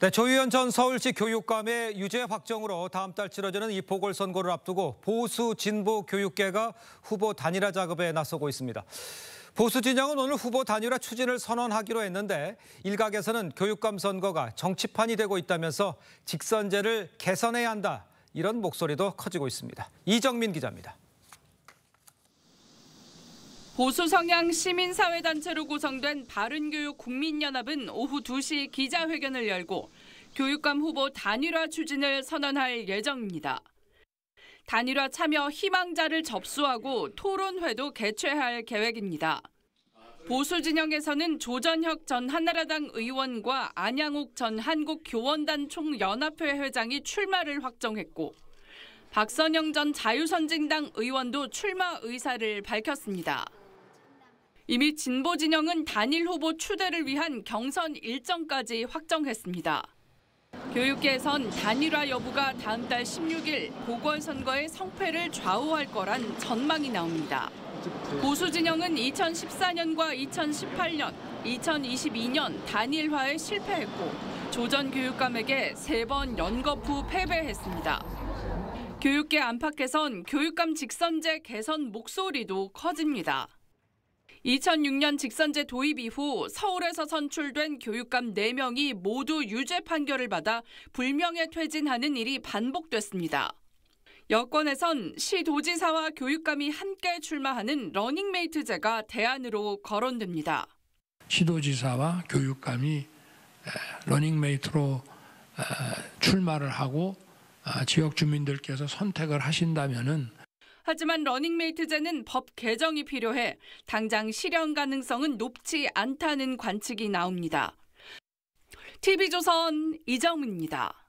네, 조희연 전 서울시 교육감의 유죄 확정으로 다음 달 치러지는 이 보궐선거를 앞두고 보수 진보 교육계가 후보 단일화 작업에 나서고 있습니다. 보수 진영은 오늘 후보 단일화 추진을 선언하기로 했는데 일각에서는 교육감 선거가 정치판이 되고 있다면서 직선제를 개선해야 한다 이런 목소리도 커지고 있습니다. 이정민 기자입니다. 보수 성향 시민사회단체로 구성된 바른교육 국민연합은 오후 2시 기자회견을 열고 교육감 후보 단일화 추진을 선언할 예정입니다. 단일화 참여 희망자를 접수하고 토론회도 개최할 계획입니다. 보수 진영에서는 조전혁 전 한나라당 의원과 안양옥 전 한국교원단 총연합회 회장이 출마를 확정했고 박선영 전 자유선진당 의원도 출마 의사를 밝혔습니다. 이미 진보 진영은 단일 후보 추대를 위한 경선 일정까지 확정했습니다. 교육계에선 단일화 여부가 다음 달 16일 보궐선거의 성패를 좌우할 거란 전망이 나옵니다. 보수 진영은 2014년과 2018년, 2022년 단일화에 실패했고 조전 교육감에게 세 번 연거푸 패배했습니다. 교육계 안팎에선 교육감 직선제 개선 목소리도 커집니다. 2006년 직선제 도입 이후 서울에서 선출된 교육감 4명이 모두 유죄 판결을 받아 불명예 퇴진하는 일이 반복됐습니다. 여권에선 시도지사와 교육감이 함께 출마하는 러닝메이트제가 대안으로 거론됩니다. 시도지사와 교육감이 러닝메이트로 출마를 하고 지역 주민들께서 선택을 하신다면은 하지만 러닝메이트제는 법 개정이 필요해 당장 실현 가능성은 높지 않다는 관측이 나옵니다. TV조선 이정입니다